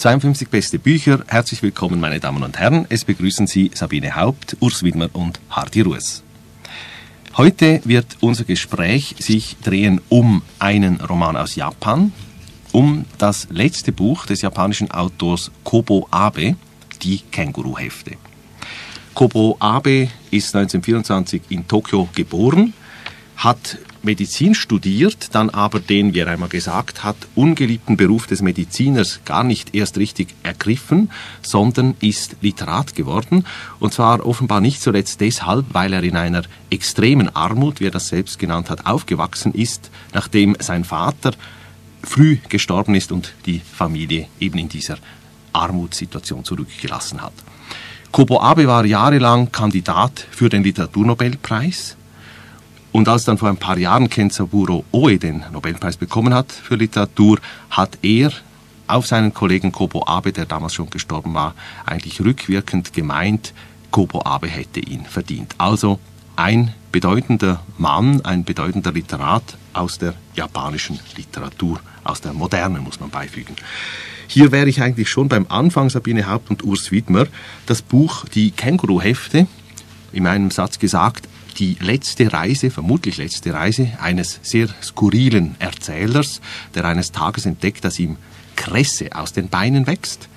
52 beste Bücher. Herzlich willkommen, meine Damen und Herren. Es begrüßen Sie Sabine Haupt, Urs Widmer und Hardy Rues. Heute wird unser Gespräch sich drehen um einen Roman aus Japan, um das letzte Buch des japanischen Autors Kobo Abe, die Känguru-Hefte. Kobo Abe ist 1924 in Tokio geboren, hat Medizin studiert, dann aber den, wie er einmal gesagt hat, ungeliebten Beruf des Mediziners gar nicht erst richtig ergriffen, sondern ist Literat geworden. Und zwar offenbar nicht zuletzt deshalb, weil er in einer extremen Armut, wie er das selbst genannt hat, aufgewachsen ist, nachdem sein Vater früh gestorben ist und die Familie eben in dieser Armutssituation zurückgelassen hat. Kobo Abe war jahrelang Kandidat für den Literaturnobelpreis und als dann vor ein paar Jahren Kenzaburo Oe den Nobelpreis bekommen hat für Literatur, hat er auf seinen Kollegen Kobo Abe, der damals schon gestorben war, eigentlich rückwirkend gemeint, Kobo Abe hätte ihn verdient. Also ein bedeutender Mann, ein bedeutender Literat aus der japanischen Literatur, aus der Moderne muss man beifügen. Hier wäre ich eigentlich schon beim Anfang Sabine Haupt und Urs Widmer. Das Buch Die Känguru-Hefte, in meinem Satz gesagt, die letzte Reise, vermutlich letzte Reise, eines sehr skurrilen Erzählers, der eines Tages entdeckt, dass ihm Kresse aus den Beinen wächst.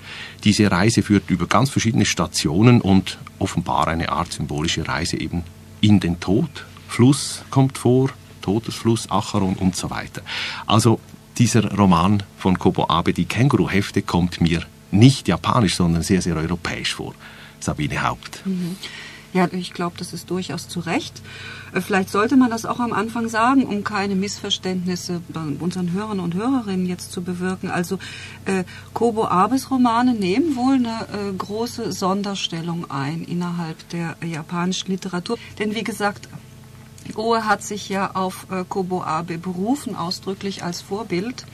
Diese Reise führt über ganz verschiedene Stationen und offenbar eine Art symbolische Reise eben in den Tod. Fluss kommt vor, Todesfluss, Acheron und so weiter. Also dieser Roman von Kobo Abe, die Känguru-Hefte, kommt mir nicht japanisch, sondern sehr, sehr europäisch vor. Sabine Haupt. Mhm. Ja, ich glaube, das ist durchaus zu Recht. Äh, vielleicht sollte man das auch am Anfang sagen, um keine Missverständnisse bei unseren Hörern und Hörerinnen jetzt zu bewirken. Also äh, Kobo Abes Romane nehmen wohl eine äh, große Sonderstellung ein innerhalb der japanischen Literatur. Denn wie gesagt, Ohe hat sich ja auf äh, Kobo Abe berufen, ausdrücklich als Vorbild.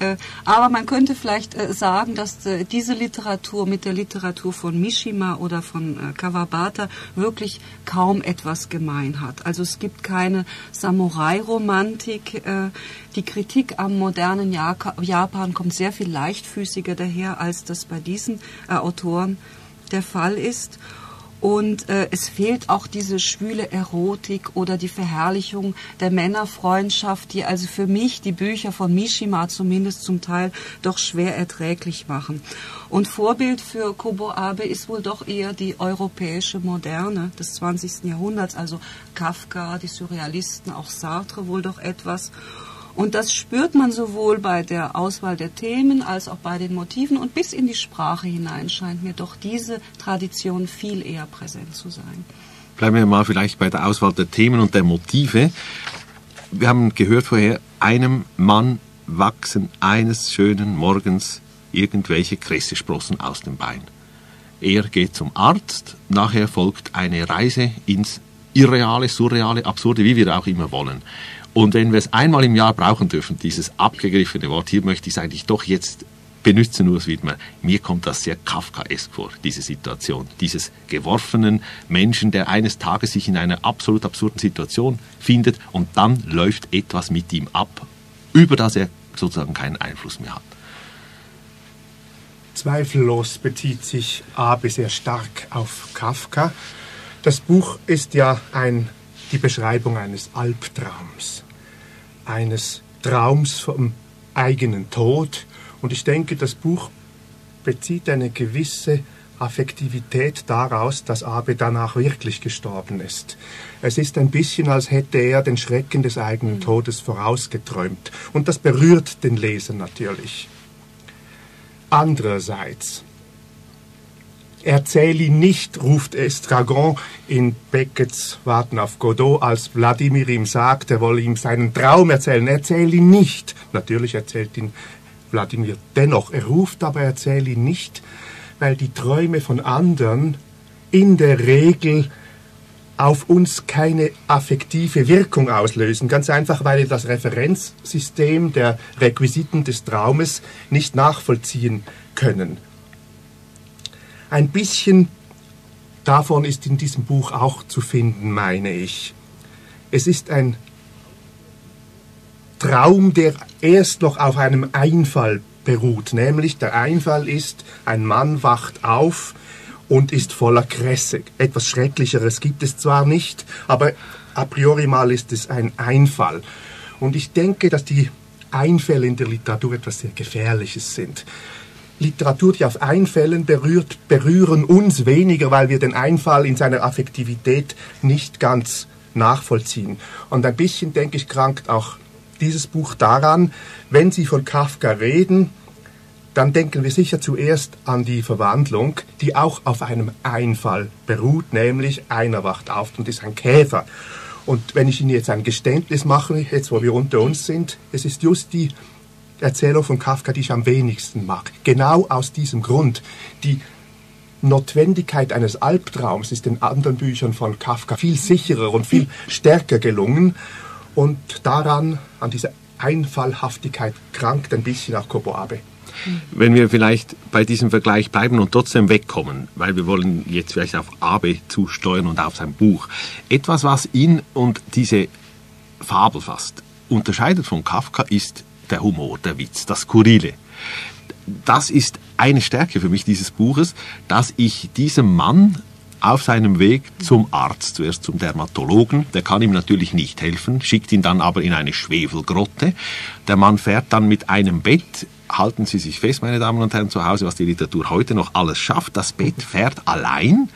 Äh, aber man könnte vielleicht äh, sagen, dass äh, diese Literatur mit der Literatur von Mishima oder von Kawabata wirklich kaum etwas gemein hat. Also es gibt keine Samurai-Romantik. Die Kritik am modernen Japan kommt sehr viel leichtfüßiger daher, als das bei diesen Autoren der Fall ist. Und äh, es fehlt auch diese schwüle Erotik oder die Verherrlichung der Männerfreundschaft, die also für mich die Bücher von Mishima zumindest zum Teil doch schwer erträglich machen. Und Vorbild für Kobo Abe ist wohl doch eher die europäische Moderne des 20. Jahrhunderts, also Kafka, die Surrealisten, auch Sartre wohl doch etwas. Und das spürt man sowohl bei der Auswahl der Themen als auch bei den Motiven und bis in die Sprache hinein scheint mir doch diese Tradition viel eher präsent zu sein. Bleiben wir mal vielleicht bei der Auswahl der Themen und der Motive. Wir haben gehört vorher, einem Mann wachsen eines schönen Morgens irgendwelche Kressesprossen aus dem Bein. Er geht zum Arzt, nachher folgt eine Reise ins Irreale, Surreale, Absurde, wie wir auch immer wollen. Und wenn wir es einmal im Jahr brauchen dürfen, dieses abgegriffene Wort, hier möchte ich es eigentlich doch jetzt benutzen, Urs Widmer. Mir kommt das sehr Kafkaesk vor, diese Situation. Dieses geworfenen Menschen, der eines Tages sich in einer absolut absurden Situation findet und dann läuft etwas mit ihm ab, über das er sozusagen keinen Einfluss mehr hat. Zweifellos bezieht sich Abe sehr stark auf Kafka. Das Buch ist ja ein die Beschreibung eines Albtraums, eines Traums vom eigenen Tod. Und ich denke, das Buch bezieht eine gewisse Affektivität daraus, dass Abe danach wirklich gestorben ist. Es ist ein bisschen, als hätte er den Schrecken des eigenen mhm. Todes vorausgeträumt. Und das berührt den Leser natürlich. Andererseits Erzähl ihn nicht, ruft Estragon in Beckets Warten auf Godot, als Wladimir ihm sagt, er wolle ihm seinen Traum erzählen. Erzähl ihn nicht. Natürlich erzählt ihn Wladimir dennoch. Er ruft, aber erzähl ihn nicht, weil die Träume von anderen in der Regel auf uns keine affektive Wirkung auslösen. Ganz einfach, weil wir das Referenzsystem der Requisiten des Traumes nicht nachvollziehen können. Ein bisschen davon ist in diesem Buch auch zu finden, meine ich. Es ist ein Traum, der erst noch auf einem Einfall beruht. Nämlich der Einfall ist, ein Mann wacht auf und ist voller Kresse. Etwas Schrecklicheres gibt es zwar nicht, aber a priori mal ist es ein Einfall. Und ich denke, dass die Einfälle in der Literatur etwas sehr Gefährliches sind. Literatur, die auf Einfällen berührt, berühren uns weniger, weil wir den Einfall in seiner Affektivität nicht ganz nachvollziehen. Und ein bisschen, denke ich, krankt auch dieses Buch daran, wenn Sie von Kafka reden, dann denken wir sicher zuerst an die Verwandlung, die auch auf einem Einfall beruht, nämlich einer wacht auf und ist ein Käfer. Und wenn ich Ihnen jetzt ein Geständnis mache, jetzt wo wir unter uns sind, es ist just die Erzählung von Kafka, die ich am wenigsten mag. Genau aus diesem Grund. Die Notwendigkeit eines Albtraums ist in anderen Büchern von Kafka viel sicherer und viel stärker gelungen. Und daran, an dieser Einfallhaftigkeit, krankt ein bisschen auch Kobo Abe. Wenn wir vielleicht bei diesem Vergleich bleiben und trotzdem wegkommen, weil wir wollen jetzt vielleicht auf Abe zusteuern und auf sein Buch. Etwas, was ihn und diese Fabel fast unterscheidet von Kafka, ist der Humor, der Witz, das Skurrile. Das ist eine Stärke für mich dieses Buches, dass ich diesem Mann auf seinem Weg zum Arzt, zuerst zum Dermatologen. Der kann ihm natürlich nicht helfen, schickt ihn dann aber in eine Schwefelgrotte. Der Mann fährt dann mit einem Bett halten Sie sich fest, meine Damen und Herren, zu Hause, was die Literatur heute noch alles schafft. Das Bett fährt allein.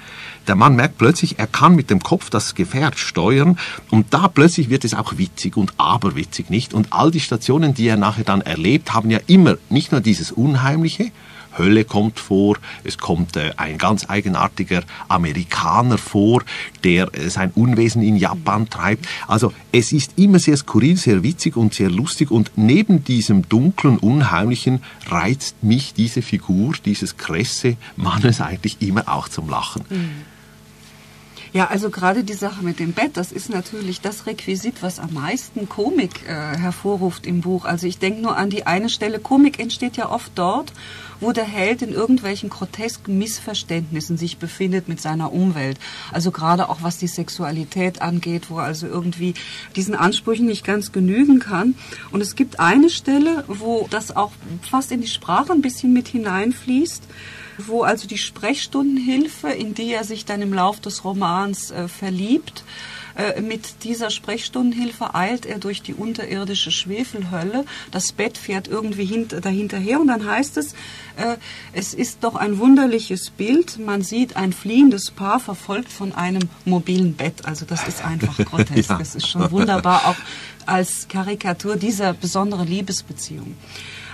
Der Mann merkt plötzlich, er kann mit dem Kopf das Gefährt steuern und da plötzlich wird es auch witzig und aberwitzig, nicht? Und all die Stationen, die er nachher dann erlebt, haben ja immer nicht nur dieses Unheimliche, Hölle kommt vor, es kommt äh, ein ganz eigenartiger Amerikaner vor, der äh, sein Unwesen in Japan treibt. Also es ist immer sehr skurril, sehr witzig und sehr lustig und neben diesem dunklen, unheimlichen reizt mich diese Figur dieses Kresse Mannes eigentlich immer auch zum Lachen. Mhm. Ja, also gerade die Sache mit dem Bett, das ist natürlich das Requisit, was am meisten Komik äh, hervorruft im Buch. Also ich denke nur an die eine Stelle. Komik entsteht ja oft dort, wo der Held in irgendwelchen grotesken Missverständnissen sich befindet mit seiner Umwelt. Also gerade auch was die Sexualität angeht, wo er also irgendwie diesen Ansprüchen nicht ganz genügen kann. Und es gibt eine Stelle, wo das auch fast in die Sprache ein bisschen mit hineinfließt wo also die Sprechstundenhilfe, in die er sich dann im Lauf des Romans äh, verliebt, äh, mit dieser Sprechstundenhilfe eilt er durch die unterirdische Schwefelhölle. Das Bett fährt irgendwie hint dahinterher und dann heißt es, äh, es ist doch ein wunderliches Bild. Man sieht ein fliehendes Paar verfolgt von einem mobilen Bett. Also das ist einfach grotesk. ja. Das ist schon wunderbar, auch als Karikatur dieser besonderen Liebesbeziehung.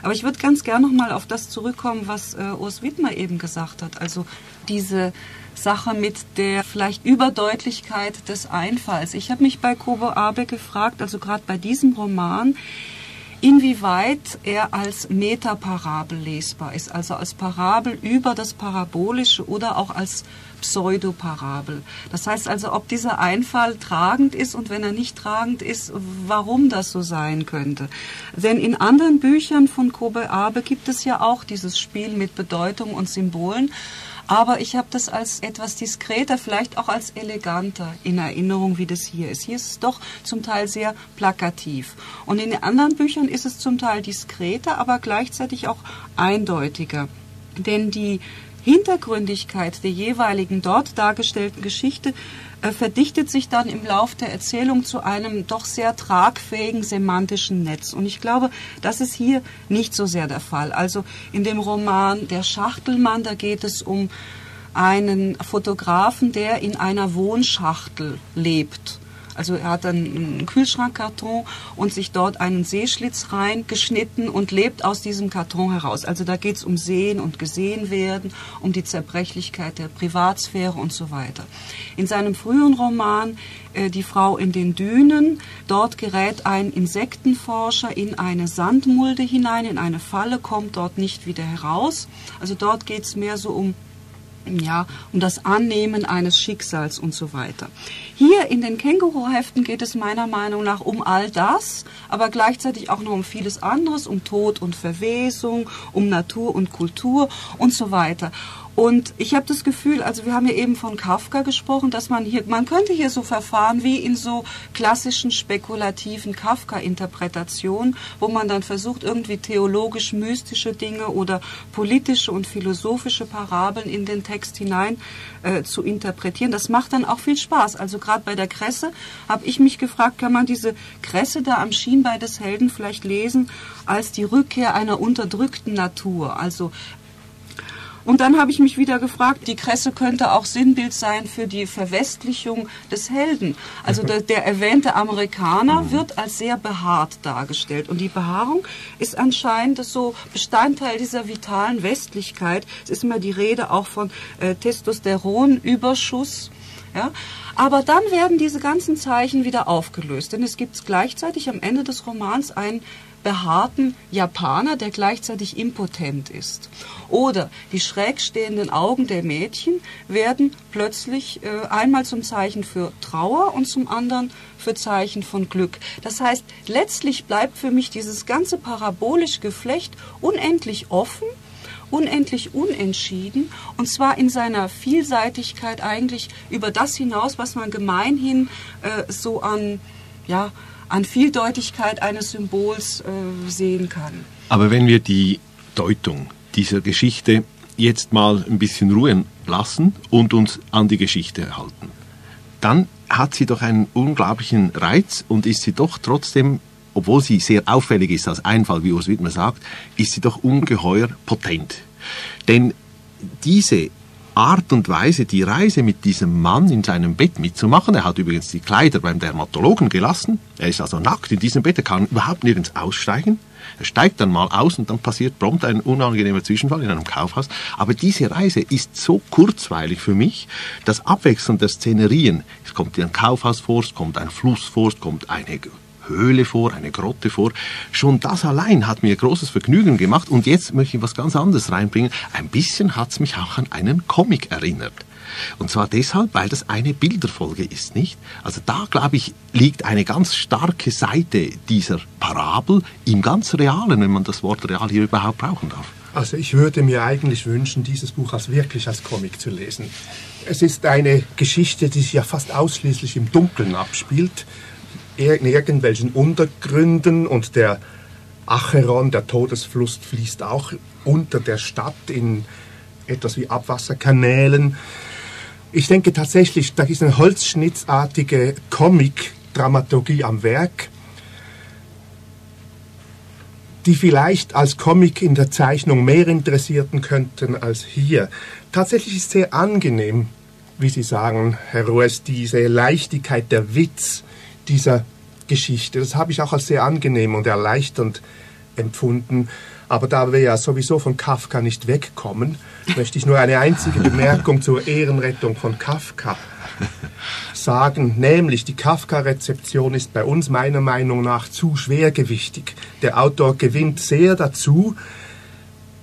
Aber ich würde ganz gern noch mal auf das zurückkommen, was äh, Urs Wittmer eben gesagt hat. Also diese Sache mit der vielleicht Überdeutlichkeit des Einfalls. Ich habe mich bei Kobo Abe gefragt, also gerade bei diesem Roman, inwieweit er als Metaparabel lesbar ist, also als Parabel über das Parabolische oder auch als Pseudoparabel. Das heißt also, ob dieser Einfall tragend ist und wenn er nicht tragend ist, warum das so sein könnte. Denn in anderen Büchern von Kobe Abe gibt es ja auch dieses Spiel mit Bedeutung und Symbolen. Aber ich habe das als etwas diskreter, vielleicht auch als eleganter in Erinnerung, wie das hier ist. Hier ist es doch zum Teil sehr plakativ. Und in den anderen Büchern ist es zum Teil diskreter, aber gleichzeitig auch eindeutiger. Denn die Hintergründigkeit der jeweiligen dort dargestellten Geschichte äh, verdichtet sich dann im Lauf der Erzählung zu einem doch sehr tragfähigen semantischen Netz. Und ich glaube, das ist hier nicht so sehr der Fall. Also in dem Roman Der Schachtelmann, da geht es um einen Fotografen, der in einer Wohnschachtel lebt also er hat einen Kühlschrankkarton und sich dort einen Seeschlitz reingeschnitten und lebt aus diesem Karton heraus. Also da geht es um Sehen und Gesehen werden, um die Zerbrechlichkeit der Privatsphäre und so weiter. In seinem frühen Roman äh, Die Frau in den Dünen, dort gerät ein Insektenforscher in eine Sandmulde hinein, in eine Falle, kommt dort nicht wieder heraus. Also dort geht es mehr so um ja, um das Annehmen eines Schicksals und so weiter. Hier in den Känguru-Heften geht es meiner Meinung nach um all das, aber gleichzeitig auch noch um vieles anderes, um Tod und Verwesung, um Natur und Kultur und so weiter. Und ich habe das Gefühl, also wir haben ja eben von Kafka gesprochen, dass man hier, man könnte hier so verfahren wie in so klassischen spekulativen Kafka-Interpretationen, wo man dann versucht, irgendwie theologisch-mystische Dinge oder politische und philosophische Parabeln in den Text hinein äh, zu interpretieren. Das macht dann auch viel Spaß. Also gerade bei der Kresse habe ich mich gefragt, kann man diese Kresse da am Schienbein des Helden vielleicht lesen als die Rückkehr einer unterdrückten Natur? Also und dann habe ich mich wieder gefragt, die Kresse könnte auch Sinnbild sein für die Verwestlichung des Helden. Also der, der, erwähnte Amerikaner mhm. wird als sehr behaart dargestellt. Und die Behaarung ist anscheinend so Bestandteil dieser vitalen Westlichkeit. Es ist immer die Rede auch von äh, Testosteronüberschuss. Ja? Aber dann werden diese ganzen Zeichen wieder aufgelöst, denn es gibt gleichzeitig am Ende des Romans einen behaarten Japaner, der gleichzeitig impotent ist. Oder die schräg stehenden Augen der Mädchen werden plötzlich äh, einmal zum Zeichen für Trauer und zum anderen für Zeichen von Glück. Das heißt, letztlich bleibt für mich dieses ganze parabolische Geflecht unendlich offen unendlich unentschieden und zwar in seiner Vielseitigkeit eigentlich über das hinaus, was man gemeinhin äh, so an ja, an Vieldeutigkeit eines Symbols äh, sehen kann. Aber wenn wir die Deutung dieser Geschichte jetzt mal ein bisschen ruhen lassen und uns an die Geschichte halten, dann hat sie doch einen unglaublichen Reiz und ist sie doch trotzdem, obwohl sie sehr auffällig ist als Einfall, wie Urs Wittmer sagt, ist sie doch ungeheuer potent. Denn diese Art und Weise, die Reise mit diesem Mann in seinem Bett mitzumachen. Er hat übrigens die Kleider beim Dermatologen gelassen. Er ist also nackt in diesem Bett, er kann überhaupt nirgends aussteigen. Er steigt dann mal aus und dann passiert prompt ein unangenehmer Zwischenfall in einem Kaufhaus. Aber diese Reise ist so kurzweilig für mich, das Abwechseln der Szenerien. Es kommt ein Kaufhaus vor, es kommt ein Fluss vor, es kommt eine Höhle vor, eine Grotte vor. Schon das allein hat mir großes Vergnügen gemacht. Und jetzt möchte ich was ganz anderes reinbringen. Ein bisschen hat es mich auch an einen Comic erinnert. Und zwar deshalb, weil das eine Bilderfolge ist, nicht? Also da, glaube ich, liegt eine ganz starke Seite dieser Parabel im ganz Realen, wenn man das Wort real hier überhaupt brauchen darf. Also ich würde mir eigentlich wünschen, dieses Buch als wirklich als Comic zu lesen. Es ist eine Geschichte, die sich ja fast ausschließlich im Dunkeln abspielt in irgendwelchen Untergründen und der Acheron, der Todesfluss, fließt auch unter der Stadt in etwas wie Abwasserkanälen. Ich denke tatsächlich, da ist eine holzschnittartige Comic-Dramaturgie am Werk, die vielleicht als Comic in der Zeichnung mehr interessierten könnten als hier. Tatsächlich ist sehr angenehm, wie Sie sagen, Herr Ruess, diese Leichtigkeit der Witz, dieser Geschichte. Das habe ich auch als sehr angenehm und erleichternd empfunden. Aber da wir ja sowieso von Kafka nicht wegkommen, möchte ich nur eine einzige Bemerkung zur Ehrenrettung von Kafka sagen, nämlich die Kafka-Rezeption ist bei uns meiner Meinung nach zu schwergewichtig. Der Autor gewinnt sehr dazu,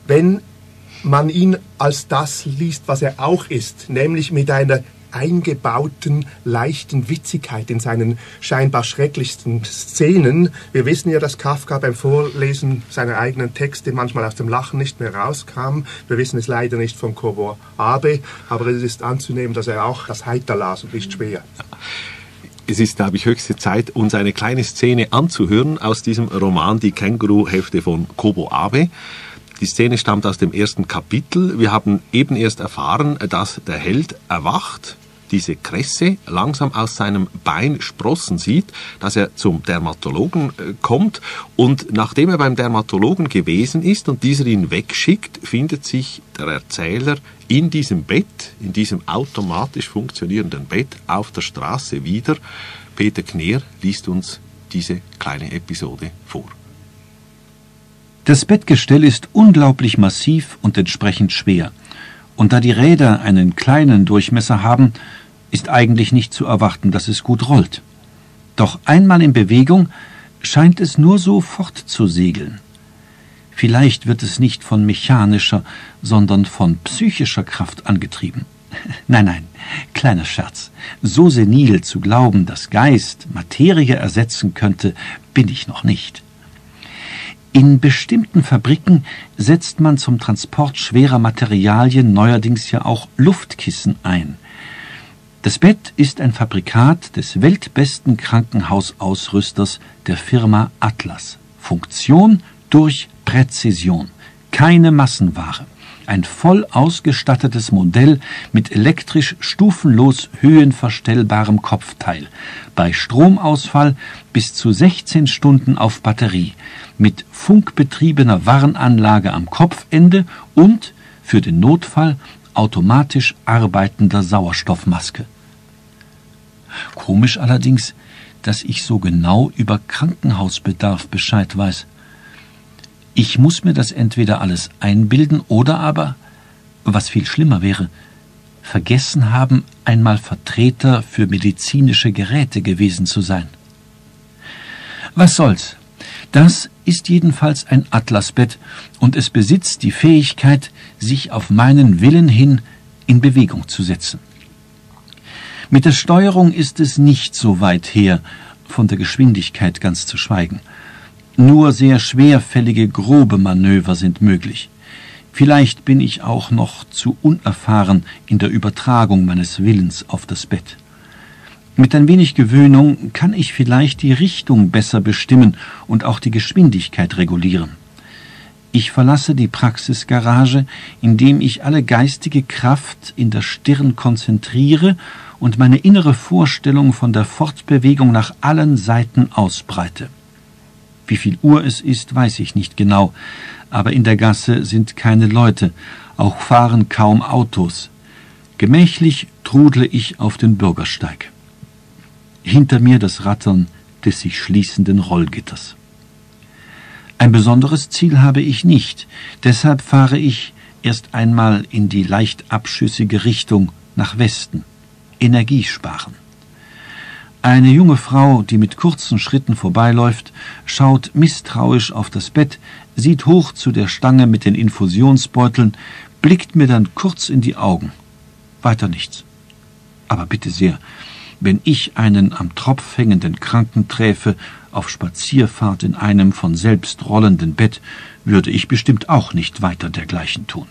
wenn man ihn als das liest, was er auch ist, nämlich mit einer eingebauten leichten Witzigkeit in seinen scheinbar schrecklichsten Szenen. Wir wissen ja, dass Kafka beim Vorlesen seiner eigenen Texte manchmal aus dem Lachen nicht mehr rauskam. Wir wissen es leider nicht von Kobo Abe, aber es ist anzunehmen, dass er auch das Heiter las und nicht schwer. Es ist, glaube ich, höchste Zeit, uns eine kleine Szene anzuhören aus diesem Roman Die Känguru-Hefte von Kobo Abe. Die Szene stammt aus dem ersten Kapitel. Wir haben eben erst erfahren, dass der Held erwacht, diese Kresse langsam aus seinem Bein sprossen sieht, dass er zum Dermatologen äh, kommt und nachdem er beim Dermatologen gewesen ist und dieser ihn wegschickt, findet sich der Erzähler in diesem Bett, in diesem automatisch funktionierenden Bett auf der Straße wieder. Peter Kneer liest uns diese kleine Episode vor. Das Bettgestell ist unglaublich massiv und entsprechend schwer. Und da die Räder einen kleinen Durchmesser haben, ist eigentlich nicht zu erwarten, dass es gut rollt. Doch einmal in Bewegung scheint es nur so fortzusegeln. Vielleicht wird es nicht von mechanischer, sondern von psychischer Kraft angetrieben. Nein, nein, kleiner Scherz. So senil zu glauben, dass Geist Materie ersetzen könnte, bin ich noch nicht. In bestimmten Fabriken setzt man zum Transport schwerer Materialien neuerdings ja auch Luftkissen ein. Das Bett ist ein Fabrikat des weltbesten Krankenhausausrüsters der Firma Atlas. Funktion durch Präzision. Keine Massenware. Ein voll ausgestattetes Modell mit elektrisch stufenlos höhenverstellbarem Kopfteil. Bei Stromausfall bis zu 16 Stunden auf Batterie. Mit funkbetriebener Warnanlage am Kopfende und für den Notfall automatisch arbeitender Sauerstoffmaske. Komisch allerdings, dass ich so genau über Krankenhausbedarf Bescheid weiß. Ich muss mir das entweder alles einbilden oder aber, was viel schlimmer wäre, vergessen haben, einmal Vertreter für medizinische Geräte gewesen zu sein. Was soll's? Das ist jedenfalls ein Atlasbett und es besitzt die Fähigkeit, sich auf meinen Willen hin in Bewegung zu setzen. Mit der Steuerung ist es nicht so weit her, von der Geschwindigkeit ganz zu schweigen. Nur sehr schwerfällige, grobe Manöver sind möglich. Vielleicht bin ich auch noch zu unerfahren in der Übertragung meines Willens auf das Bett. Mit ein wenig Gewöhnung kann ich vielleicht die Richtung besser bestimmen und auch die Geschwindigkeit regulieren. Ich verlasse die Praxisgarage, indem ich alle geistige Kraft in der Stirn konzentriere und meine innere Vorstellung von der Fortbewegung nach allen Seiten ausbreite. Wie viel Uhr es ist, weiß ich nicht genau, aber in der Gasse sind keine Leute, auch fahren kaum Autos. Gemächlich trudle ich auf den Bürgersteig. Hinter mir das Rattern des sich schließenden Rollgitters. Ein besonderes Ziel habe ich nicht, deshalb fahre ich erst einmal in die leicht abschüssige Richtung nach Westen. Energie sparen. Eine junge Frau, die mit kurzen Schritten vorbeiläuft, schaut misstrauisch auf das Bett, sieht hoch zu der Stange mit den Infusionsbeuteln, blickt mir dann kurz in die Augen. Weiter nichts. Aber bitte sehr, wenn ich einen am Tropf hängenden Kranken träfe, auf Spazierfahrt in einem von selbst rollenden Bett, würde ich bestimmt auch nicht weiter dergleichen tun.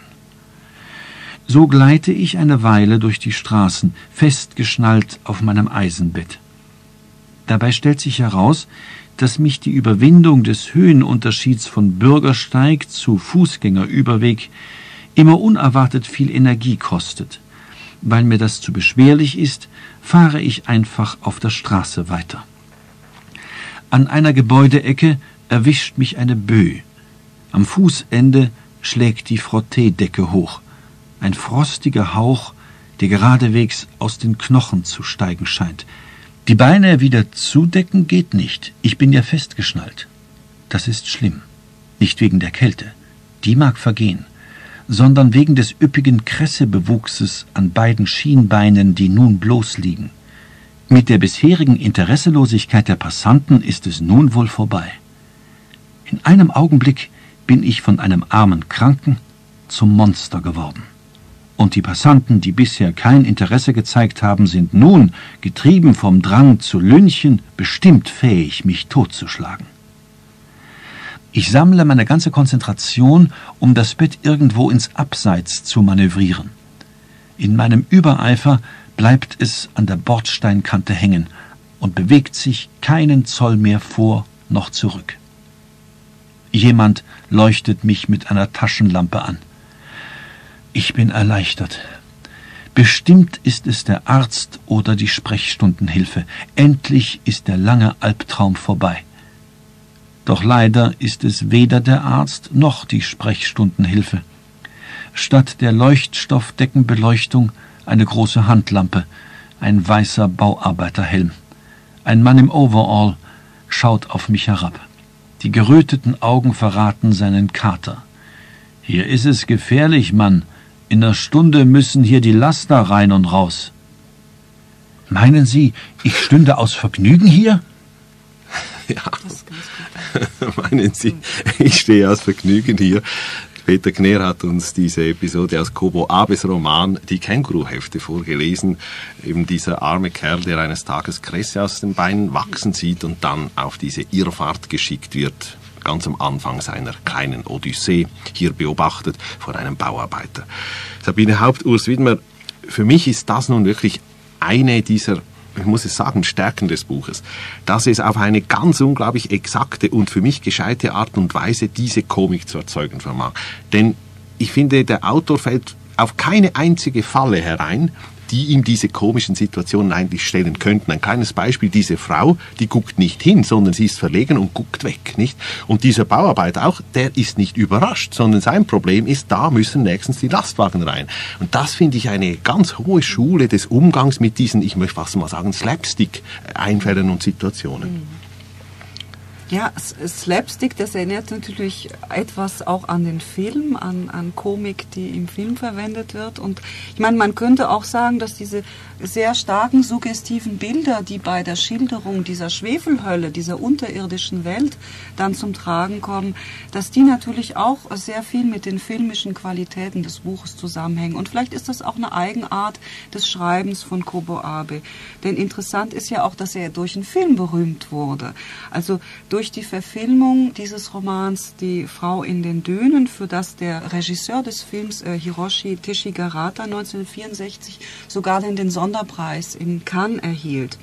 So gleite ich eine Weile durch die Straßen, festgeschnallt auf meinem Eisenbett. Dabei stellt sich heraus, dass mich die Überwindung des Höhenunterschieds von Bürgersteig zu Fußgängerüberweg immer unerwartet viel Energie kostet. Weil mir das zu beschwerlich ist, fahre ich einfach auf der Straße weiter. An einer Gebäudeecke erwischt mich eine Böe. Am Fußende schlägt die Frotteedecke hoch. Ein frostiger Hauch, der geradewegs aus den Knochen zu steigen scheint. Die Beine wieder zudecken geht nicht. Ich bin ja festgeschnallt. Das ist schlimm. Nicht wegen der Kälte. Die mag vergehen. Sondern wegen des üppigen Kressebewuchses an beiden Schienbeinen, die nun bloß liegen. Mit der bisherigen Interesselosigkeit der Passanten ist es nun wohl vorbei. In einem Augenblick bin ich von einem armen Kranken zum Monster geworden und die Passanten, die bisher kein Interesse gezeigt haben, sind nun, getrieben vom Drang zu Lünchen, bestimmt fähig, mich totzuschlagen. Ich sammle meine ganze Konzentration, um das Bett irgendwo ins Abseits zu manövrieren. In meinem Übereifer bleibt es an der Bordsteinkante hängen und bewegt sich keinen Zoll mehr vor noch zurück. Jemand leuchtet mich mit einer Taschenlampe an. Ich bin erleichtert. Bestimmt ist es der Arzt oder die Sprechstundenhilfe. Endlich ist der lange Albtraum vorbei. Doch leider ist es weder der Arzt noch die Sprechstundenhilfe. Statt der Leuchtstoffdeckenbeleuchtung eine große Handlampe, ein weißer Bauarbeiterhelm. Ein Mann im Overall schaut auf mich herab. Die geröteten Augen verraten seinen Kater. Hier ist es gefährlich, Mann, in einer Stunde müssen hier die Laster rein und raus. Meinen Sie, ich stünde aus Vergnügen hier? Ja. Meinen Sie, ich stehe aus Vergnügen hier? Peter Kner hat uns diese Episode aus Kobo Abes Roman Die Känguruhefte vorgelesen. Eben dieser arme Kerl, der eines Tages Kresse aus den Beinen wachsen sieht und dann auf diese Irrfahrt geschickt wird ganz am Anfang seiner kleinen Odyssee hier beobachtet vor einem Bauarbeiter. Sabine Haupt, Urs Widmer, für mich ist das nun wirklich eine dieser ich muss es sagen, Stärken des Buches, dass es auf eine ganz unglaublich exakte und für mich gescheite Art und Weise diese Komik zu erzeugen vermag. Denn ich finde, der Autor fällt auf keine einzige Falle herein, die ihm diese komischen Situationen eigentlich stellen könnten. Ein kleines Beispiel, diese Frau, die guckt nicht hin, sondern sie ist verlegen und guckt weg, nicht? Und dieser Bauarbeiter auch, der ist nicht überrascht, sondern sein Problem ist, da müssen nächstens die Lastwagen rein. Und das finde ich eine ganz hohe Schule des Umgangs mit diesen, ich möchte fast mal sagen, Slapstick-Einfällen und Situationen. Mhm. Ja, Slapstick, das erinnert natürlich etwas auch an den Film, an, an Komik, die im Film verwendet wird. Und ich meine, man könnte auch sagen, dass diese sehr starken suggestiven Bilder, die bei der Schilderung dieser Schwefelhölle, dieser unterirdischen Welt dann zum Tragen kommen, dass die natürlich auch sehr viel mit den filmischen Qualitäten des Buches zusammenhängen. Und vielleicht ist das auch eine Eigenart des Schreibens von Kobo Abe. Denn interessant ist ja auch, dass er durch einen Film berühmt wurde. Also durch die Verfilmung dieses Romans Die Frau in den Dünen, für das der Regisseur des Films äh, Hiroshi Teshigarata 1964 sogar den, den Sonderpreis in Cannes erhielt.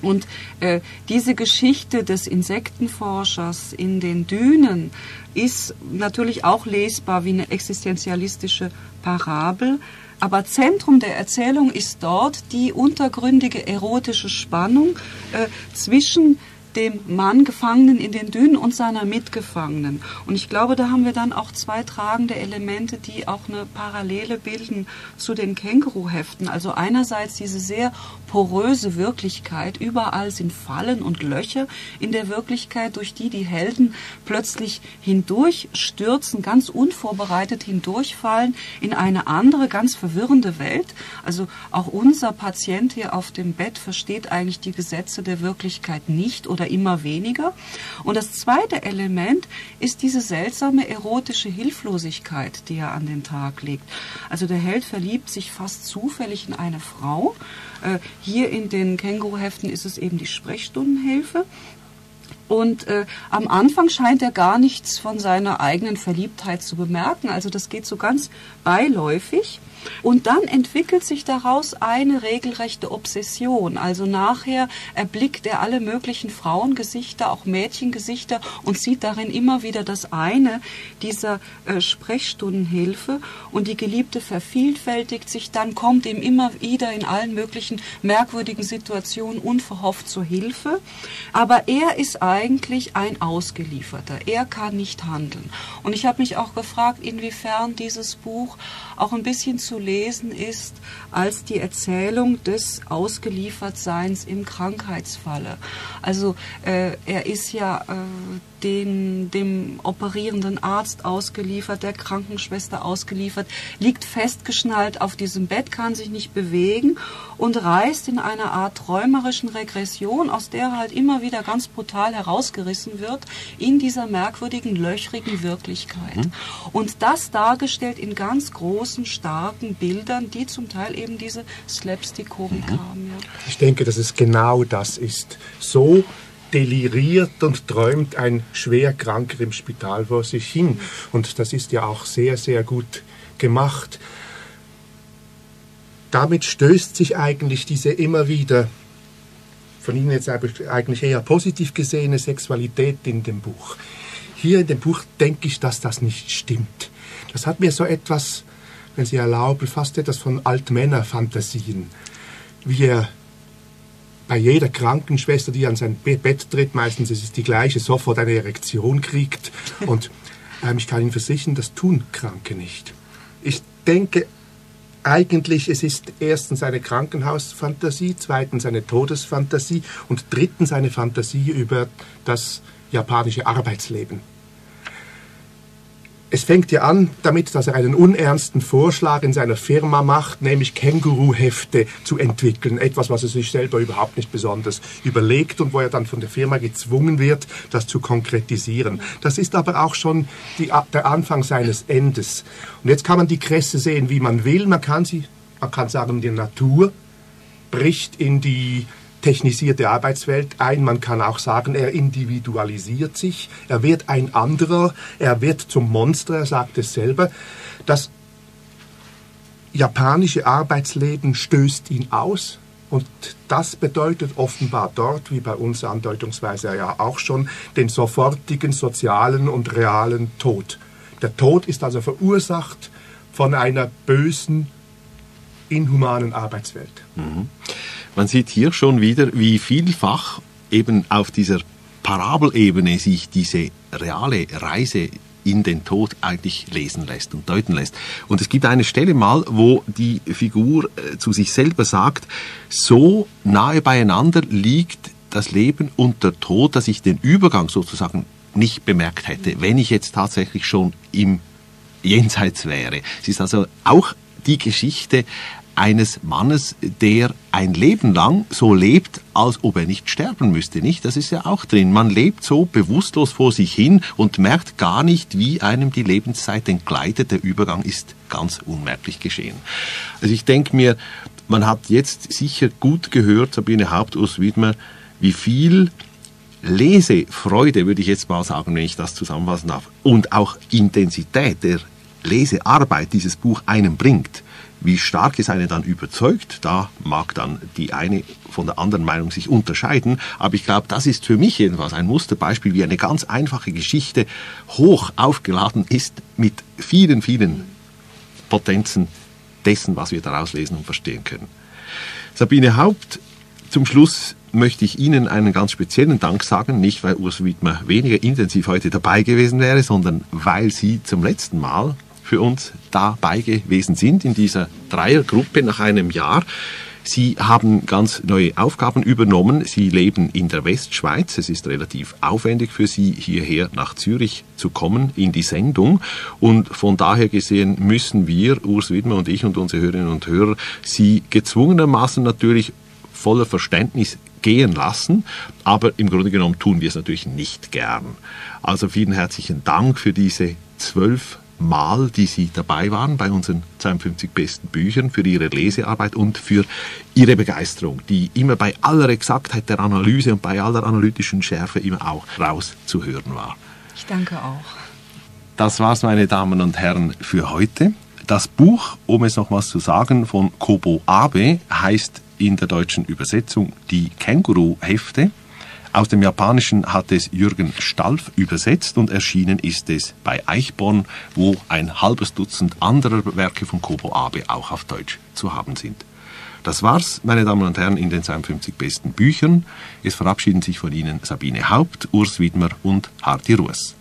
Und äh, diese Geschichte des Insektenforschers in den Dünen ist natürlich auch lesbar wie eine existenzialistische Parabel. Aber Zentrum der Erzählung ist dort die untergründige erotische Spannung äh, zwischen dem Mann Gefangenen in den Dünen und seiner Mitgefangenen. Und ich glaube, da haben wir dann auch zwei tragende Elemente, die auch eine Parallele bilden zu den Känguruheften. Also einerseits diese sehr poröse Wirklichkeit, überall sind Fallen und Löcher in der Wirklichkeit, durch die die Helden plötzlich hindurchstürzen, ganz unvorbereitet hindurchfallen in eine andere, ganz verwirrende Welt. Also auch unser Patient hier auf dem Bett versteht eigentlich die Gesetze der Wirklichkeit nicht oder oder immer weniger. Und das zweite Element ist diese seltsame erotische Hilflosigkeit, die er an den Tag legt. Also der Held verliebt sich fast zufällig in eine Frau. Äh, hier in den Känguru-Heften ist es eben die Sprechstundenhilfe. Und äh, am Anfang scheint er gar nichts von seiner eigenen Verliebtheit zu bemerken. Also das geht so ganz beiläufig. Und dann entwickelt sich daraus eine regelrechte Obsession. Also nachher erblickt er alle möglichen Frauengesichter, auch Mädchengesichter und sieht darin immer wieder das eine dieser äh, Sprechstundenhilfe. Und die Geliebte vervielfältigt sich dann, kommt ihm immer wieder in allen möglichen merkwürdigen Situationen unverhofft zur Hilfe. Aber er ist eigentlich ein Ausgelieferter. Er kann nicht handeln. Und ich habe mich auch gefragt, inwiefern dieses Buch auch ein bisschen zu lesen ist als die Erzählung des Ausgeliefertseins im Krankheitsfalle. Also äh, er ist ja äh, den, dem operierenden Arzt ausgeliefert, der Krankenschwester ausgeliefert, liegt festgeschnallt auf diesem Bett, kann sich nicht bewegen und reist in einer Art träumerischen Regression, aus der er halt immer wieder ganz brutal herausgerissen wird in dieser merkwürdigen, löchrigen Wirklichkeit. Mhm. Und das dargestellt in ganz großen, starken Bildern, die zum Teil eben diese Slapstick-Komik mhm. haben. Ja. Ich denke, dass es genau das ist. So deliriert und träumt ein Schwerkranker im Spital vor sich hin. Und das ist ja auch sehr, sehr gut gemacht. Damit stößt sich eigentlich diese immer wieder von Ihnen jetzt eigentlich eher positiv gesehene Sexualität in dem Buch. Hier in dem Buch denke ich, dass das nicht stimmt. Das hat mir so etwas, wenn Sie erlauben, fast etwas von Altmännerfantasien. Wie er bei jeder Krankenschwester, die an sein Bett tritt, meistens ist es die gleiche, sofort eine Erektion kriegt. Und ähm, ich kann Ihnen versichern, das tun Kranke nicht. Ich denke eigentlich, es ist erstens eine Krankenhausfantasie, zweitens eine Todesfantasie und drittens eine Fantasie über das japanische Arbeitsleben. Es fängt ja an damit, dass er einen unernsten Vorschlag in seiner Firma macht, nämlich Känguru-Hefte zu entwickeln. Etwas, was er sich selber überhaupt nicht besonders überlegt und wo er dann von der Firma gezwungen wird, das zu konkretisieren. Das ist aber auch schon die, der Anfang seines Endes. Und jetzt kann man die Kresse sehen, wie man will. Man kann sie, man kann sagen, die Natur bricht in die technisierte Arbeitswelt ein. Man kann auch sagen, er individualisiert sich, er wird ein anderer, er wird zum Monster, er sagt es selber. Das japanische Arbeitsleben stößt ihn aus. Und das bedeutet offenbar dort, wie bei uns andeutungsweise ja auch schon, den sofortigen sozialen und realen Tod. Der Tod ist also verursacht von einer bösen, inhumanen Arbeitswelt. Mhm. Man sieht hier schon wieder, wie vielfach eben auf dieser Parabelebene sich diese reale Reise in den Tod eigentlich lesen lässt und deuten lässt. Und es gibt eine Stelle mal, wo die Figur äh, zu sich selber sagt, so nahe beieinander liegt das Leben und der Tod, dass ich den Übergang sozusagen nicht bemerkt hätte, wenn ich jetzt tatsächlich schon im Jenseits wäre. Es ist also auch die Geschichte eines Mannes, der ein Leben lang so lebt, als ob er nicht sterben müsste, nicht? Das ist ja auch drin. Man lebt so bewusstlos vor sich hin und merkt gar nicht, wie einem die Lebenszeit entgleitet. Der Übergang ist ganz unmerklich geschehen. Also ich denke mir, man hat jetzt sicher gut gehört, Sabine Haupt, Urs Widmer, wie viel Lesefreude, würde ich jetzt mal sagen, wenn ich das zusammenfassen darf, und auch Intensität der Lesearbeit dieses Buch einem bringt. Wie stark es einen dann überzeugt, da mag dann die eine von der anderen Meinung sich unterscheiden, aber ich glaube, das ist für mich jedenfalls ein Musterbeispiel, wie eine ganz einfache Geschichte hoch aufgeladen ist mit vielen, vielen Potenzen dessen, was wir daraus lesen und verstehen können. Sabine Haupt, zum Schluss möchte ich Ihnen einen ganz speziellen Dank sagen, nicht weil Urs Wiedmer weniger intensiv heute dabei gewesen wäre, sondern weil Sie zum letzten Mal für uns dabei gewesen sind in dieser Dreiergruppe nach einem Jahr. Sie haben ganz neue Aufgaben übernommen. Sie leben in der Westschweiz. Es ist relativ aufwendig für Sie, hierher nach Zürich zu kommen in die Sendung. Und von daher gesehen müssen wir, Urs Widmer und ich und unsere Hörerinnen und Hörer, Sie gezwungenermaßen natürlich voller Verständnis gehen lassen. Aber im Grunde genommen tun wir es natürlich nicht gern. Also vielen herzlichen Dank für diese zwölf Mal, die Sie dabei waren bei unseren 52 besten Büchern, für Ihre Lesearbeit und für Ihre Begeisterung, die immer bei aller Exaktheit der Analyse und bei aller analytischen Schärfe immer auch rauszuhören war. Ich danke auch. Das war's, meine Damen und Herren, für heute. Das Buch, um es nochmals zu sagen, von Kobo Abe heißt in der deutschen Übersetzung Die Känguru-Hefte aus dem Japanischen hat es Jürgen Stalf übersetzt und erschienen ist es bei Eichborn, wo ein halbes Dutzend anderer Werke von Kobo Abe auch auf Deutsch zu haben sind. Das war's, meine Damen und Herren, in den 52 besten Büchern. Es verabschieden sich von Ihnen Sabine Haupt, Urs Widmer und Hardy Ruas.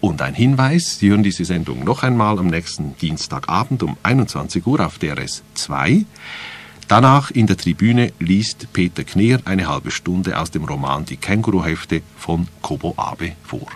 Und ein Hinweis, Sie hören diese Sendung noch einmal am nächsten Dienstagabend um 21 Uhr auf DRS 2. Danach in der Tribüne liest Peter Kneer eine halbe Stunde aus dem Roman Die Känguruhefte von Kobo Abe vor.